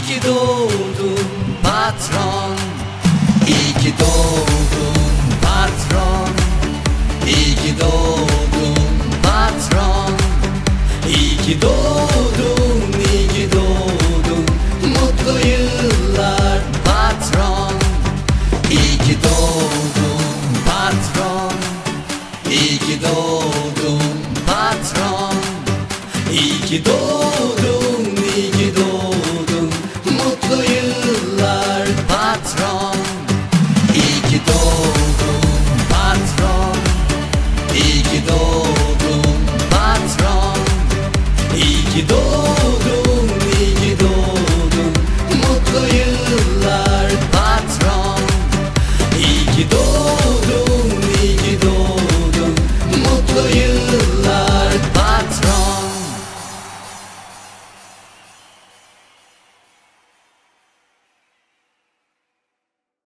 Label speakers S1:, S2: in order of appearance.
S1: ki doğdun patron. İyi ki doğdun patron. İyi ki doğdun patron. İyi ki doğdun, iyi ki doğdun. Mutlu yıllar patron. İyi ki doğdun patron. İyi ki doğdun patron. İyi ki doğdun, doğdun patron. İyi ki doğdun patron. İyi ki doğdun,